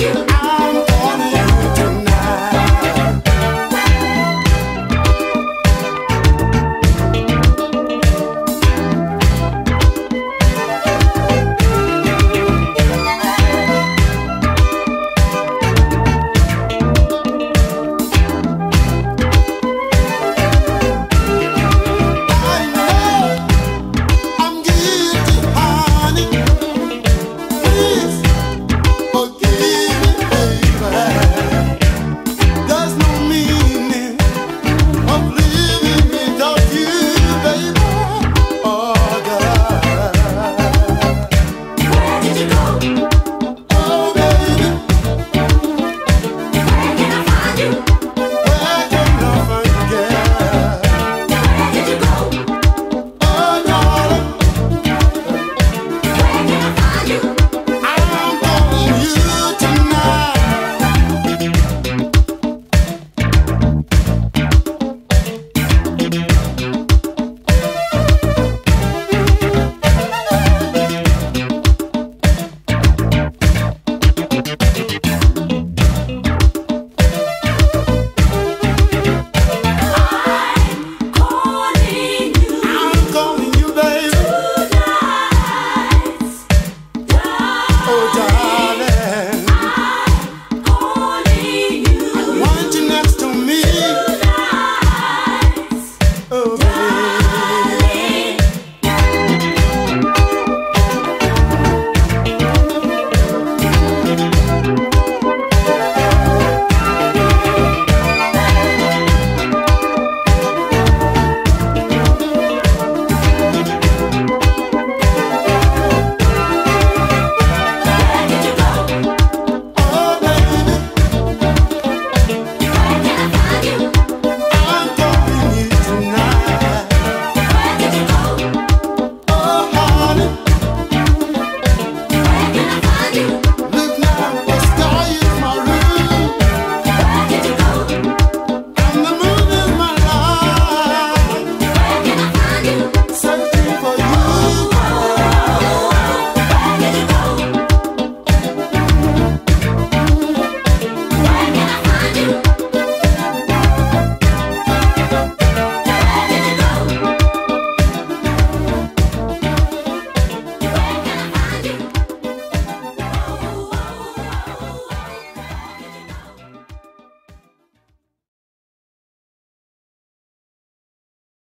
you.